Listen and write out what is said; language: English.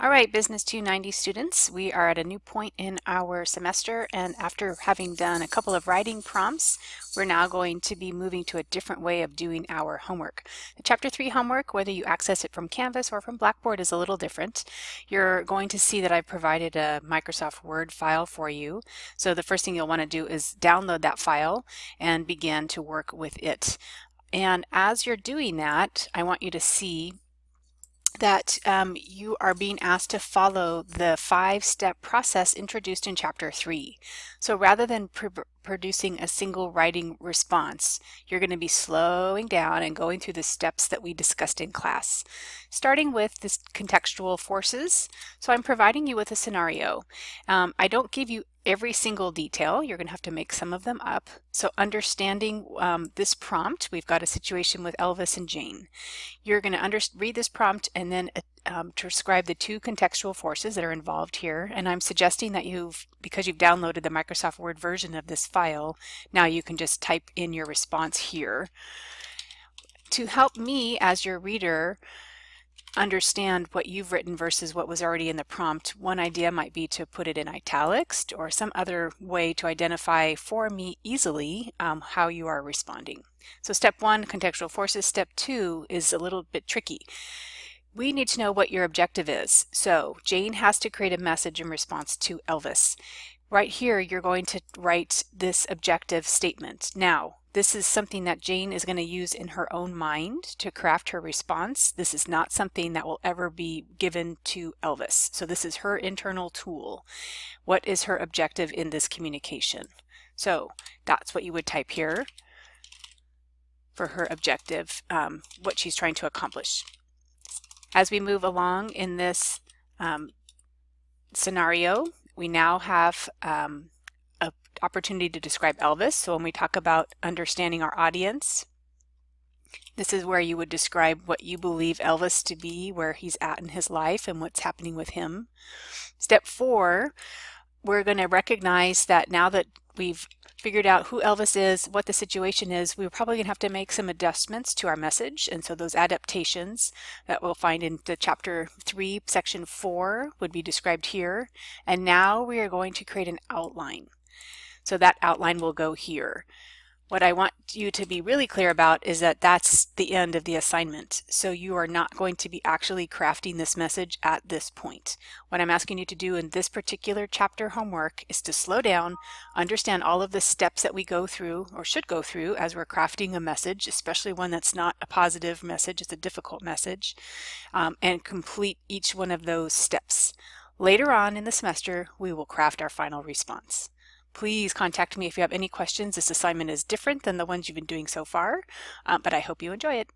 All right, Business 290 students, we are at a new point in our semester and after having done a couple of writing prompts, we're now going to be moving to a different way of doing our homework. The Chapter 3 homework, whether you access it from Canvas or from Blackboard, is a little different. You're going to see that I've provided a Microsoft Word file for you. So the first thing you'll want to do is download that file and begin to work with it. And as you're doing that, I want you to see that um, you are being asked to follow the five-step process introduced in chapter 3. So rather than pr producing a single writing response, you're going to be slowing down and going through the steps that we discussed in class. Starting with this contextual forces, so I'm providing you with a scenario. Um, I don't give you every single detail. You're going to have to make some of them up. So understanding um, this prompt, we've got a situation with Elvis and Jane. You're going to read this prompt and then uh, um, describe the two contextual forces that are involved here. And I'm suggesting that you've, because you've downloaded the Microsoft Word version of this file, now you can just type in your response here. To help me as your reader, understand what you've written versus what was already in the prompt, one idea might be to put it in italics or some other way to identify for me easily um, how you are responding. So step one, contextual forces. Step two is a little bit tricky. We need to know what your objective is. So Jane has to create a message in response to Elvis. Right here, you're going to write this objective statement. Now, this is something that Jane is going to use in her own mind to craft her response. This is not something that will ever be given to Elvis. So this is her internal tool. What is her objective in this communication? So that's what you would type here for her objective, um, what she's trying to accomplish. As we move along in this um, scenario, we now have um, opportunity to describe Elvis. So when we talk about understanding our audience, this is where you would describe what you believe Elvis to be, where he's at in his life and what's happening with him. Step four, we're going to recognize that now that we've figured out who Elvis is, what the situation is, we're probably going to have to make some adjustments to our message. And so those adaptations that we'll find in the chapter 3, section 4 would be described here. And now we are going to create an outline. So that outline will go here. What I want you to be really clear about is that that's the end of the assignment. So you are not going to be actually crafting this message at this point. What I'm asking you to do in this particular chapter homework is to slow down, understand all of the steps that we go through or should go through as we're crafting a message, especially one that's not a positive message, it's a difficult message, um, and complete each one of those steps. Later on in the semester, we will craft our final response. Please contact me if you have any questions. This assignment is different than the ones you've been doing so far, uh, but I hope you enjoy it.